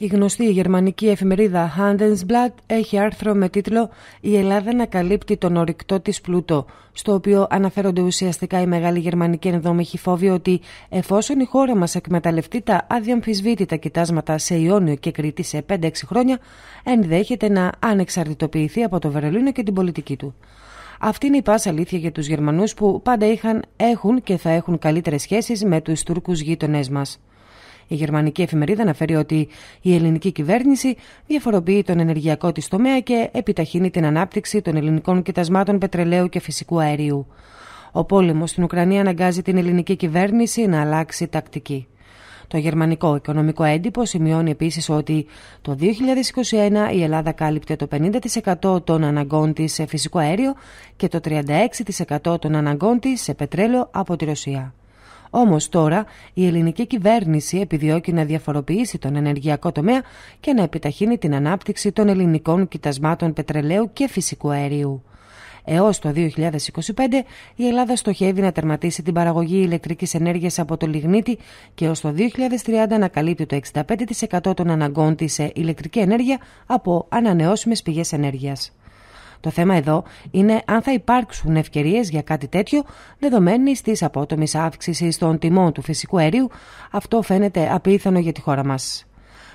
Η γνωστή γερμανική εφημερίδα Handelsblatt έχει άρθρο με τίτλο «Η Ελλάδα να καλύπτει τον ορυκτό της πλούτο», στο οποίο αναφέρονται ουσιαστικά οι μεγάλοι γερμανικοί ενδόμηχοι φόβοι ότι εφόσον η χώρα μας εκμεταλλευτεί τα αδιαμφισβήτητα κοιτάσματα σε Ιόνιο και Κρήτη σε 5-6 χρόνια, ενδέχεται να ανεξαρτητοποιηθεί από το Βερολίνο και την πολιτική του. Αυτή είναι η πάσα αλήθεια για τους Γερμανούς που πάντα είχαν, έχουν και θα έχουν καλύτερες σχέσεις με τους Τούρκους γείτονές μας. Η γερμανική εφημερίδα αναφέρει ότι η ελληνική κυβέρνηση διαφοροποιεί τον ενεργειακό της τομέα και επιταχύνει την ανάπτυξη των ελληνικών κοιτασμάτων πετρελαίου και φυσικού αερίου. Ο πόλεμος στην Ουκρανία αναγκάζει την ελληνική κυβέρνηση να αλλάξει τακτική. Το γερμανικό οικονομικό έντυπο σημειώνει επίσης ότι το 2021 η Ελλάδα κάλυπτε το 50% των αναγκών της σε φυσικό αέριο και το 36% των αναγκών της σε πετρέλαιο από τη Ρωσία. Όμως τώρα η ελληνική κυβέρνηση επιδιώκει να διαφοροποιήσει τον ενεργειακό τομέα και να επιταχύνει την ανάπτυξη των ελληνικών κοιτασμάτων πετρελαίου και φυσικού αερίου. Έως το 2025 η Ελλάδα στοχεύει να τερματίσει την παραγωγή ηλεκτρικής ενέργειας από το λιγνίτη και έως το 2030 να καλύπτει το 65% των αναγκών της σε ηλεκτρική ενέργεια από ανανεώσιμες πηγές ενέργειας. Το θέμα εδώ είναι αν θα υπάρξουν ευκαιρίες για κάτι τέτοιο, δεδομένη της απότομης αύξησης των τιμών του φυσικού αερίου. Αυτό φαίνεται απίθανο για τη χώρα μας.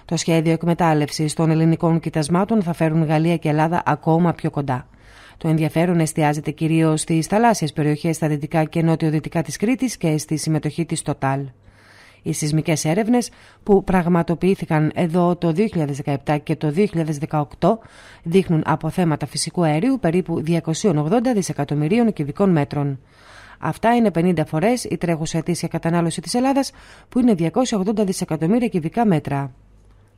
Το σχέδιο εκμετάλλευσης των ελληνικών κοιτασμάτων θα φέρουν Γαλλία και Ελλάδα ακόμα πιο κοντά. Το ενδιαφέρον εστιάζεται κυρίως στις θαλάσσιες περιοχές στα δυτικά και νότιο-δυτικά της Κρήτης και στη συμμετοχή της Total. Οι σεισμικές έρευνες που πραγματοποιήθηκαν εδώ το 2017 και το 2018 δείχνουν από θέματα φυσικού αερίου περίπου 280 δισεκατομμυρίων κυβικών μέτρων. Αυτά είναι 50 φορές η τρέχουσα ετήσια κατανάλωση της Ελλάδας που είναι 280 δισεκατομμύρια κυβικά μέτρα.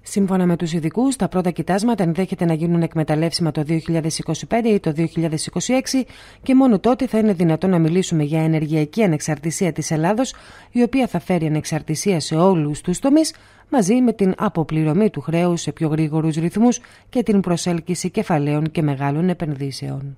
Σύμφωνα με τους ειδικούς, τα πρώτα κοιτάσματα ενδέχεται να γίνουν εκμεταλλεύσιμα το 2025 ή το 2026 και μόνο τότε θα είναι δυνατόν να μιλήσουμε για ενεργειακή ανεξαρτησία της Ελλάδος, η οποία θα φέρει ανεξαρτησία σε όλους τους τομείς, μαζί με την αποπληρωμή του χρέους σε πιο γρήγορους ρυθμούς και την προσέλκυση κεφαλαίων και μεγάλων επενδύσεων.